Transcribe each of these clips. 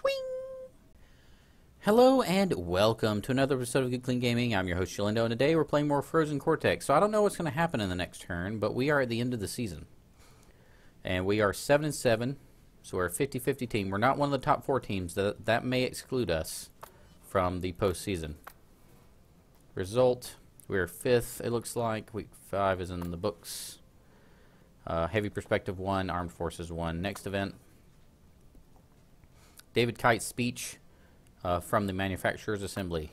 Swing! Hello and welcome to another episode of Good Clean Gaming. I'm your host Jalindo, and today we're playing more Frozen Cortex. So I don't know what's going to happen in the next turn, but we are at the end of the season. And we are 7 and 7, so we're a 50-50 team. We're not one of the top four teams. That, that may exclude us from the postseason. Result, we're fifth, it looks like. Week 5 is in the books. Uh, heavy Perspective 1, Armed Forces 1. Next event, David Kite's speech uh, from the Manufacturers Assembly.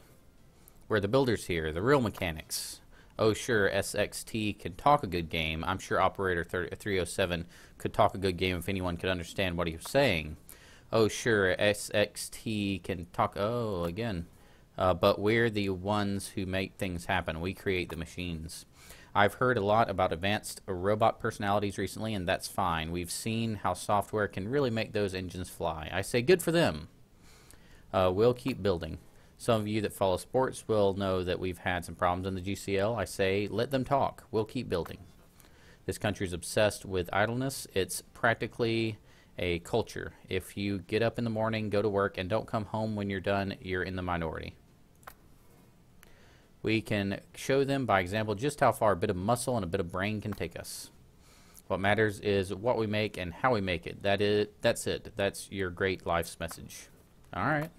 We're the builders here, the real mechanics. Oh, sure, SXT can talk a good game. I'm sure Operator 307 could talk a good game if anyone could understand what he was saying. Oh, sure, SXT can talk. Oh, again. Uh, but we're the ones who make things happen. We create the machines. I've heard a lot about advanced robot personalities recently, and that's fine. We've seen how software can really make those engines fly. I say good for them. Uh, we'll keep building. Some of you that follow sports will know that we've had some problems in the GCL. I say let them talk. We'll keep building. This country is obsessed with idleness. It's practically a culture. If you get up in the morning, go to work, and don't come home when you're done, you're in the minority. We can show them by example just how far a bit of muscle and a bit of brain can take us. What matters is what we make and how we make it. That is, that's it. That's your great life's message. All right.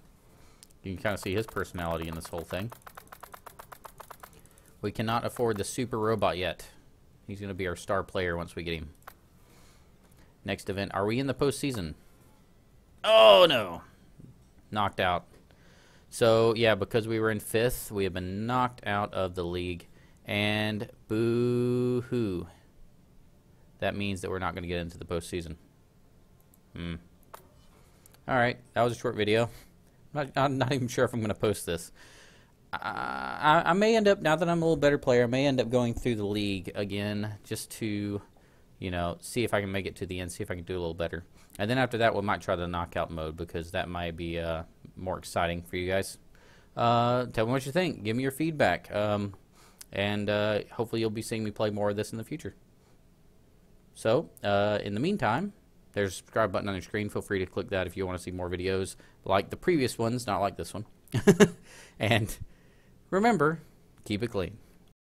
You can kind of see his personality in this whole thing. We cannot afford the super robot yet. He's going to be our star player once we get him. Next event. Are we in the postseason? Oh, no. Knocked out. So, yeah, because we were in fifth, we have been knocked out of the league. And boo hoo. That means that we're not going to get into the postseason. Hmm. Alright, that was a short video. I'm not, I'm not even sure if I'm going to post this. I, I, may end up, now that I'm a little better player, I may end up going through the league again just to, you know, see if I can make it to the end, see if I can do a little better. And then after that, we might try the knockout mode because that might be uh, more exciting for you guys. Uh, tell me what you think. Give me your feedback. Um, and uh, hopefully you'll be seeing me play more of this in the future. So, uh, in the meantime, there's a subscribe button on your screen. Feel free to click that if you want to see more videos like the previous ones, not like this one. and remember, keep it clean.